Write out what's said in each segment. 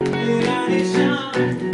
You it, Sean.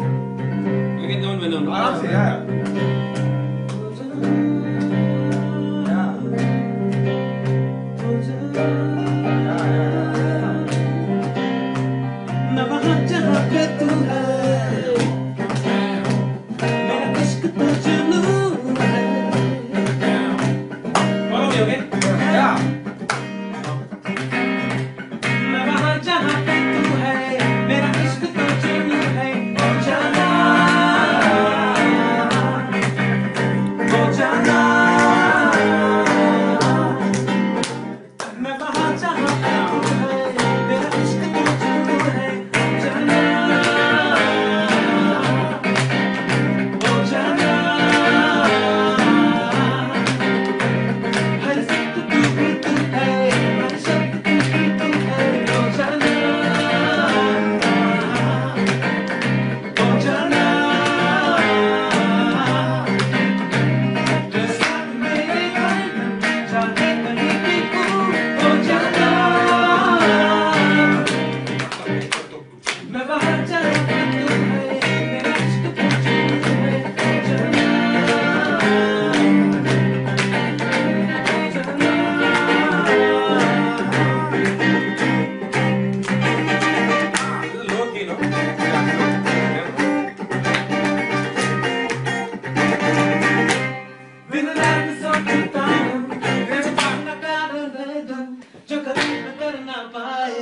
I don't see that.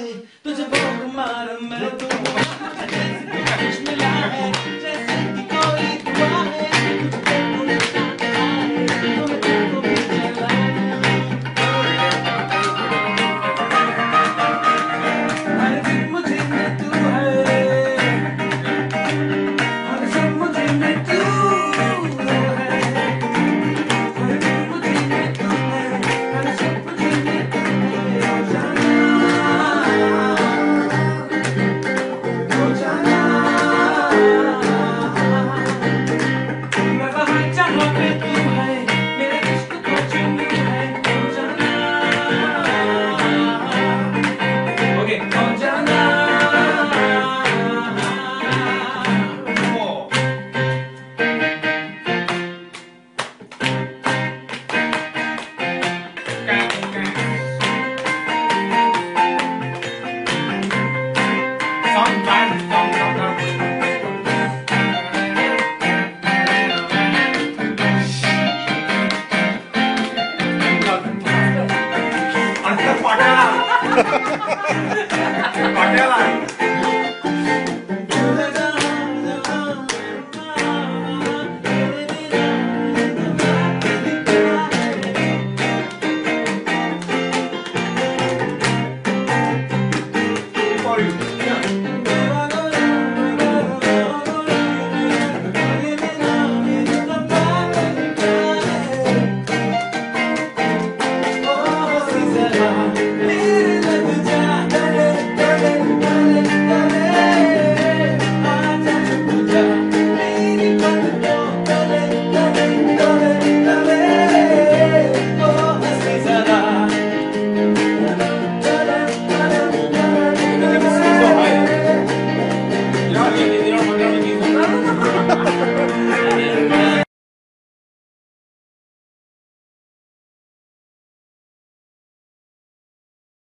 money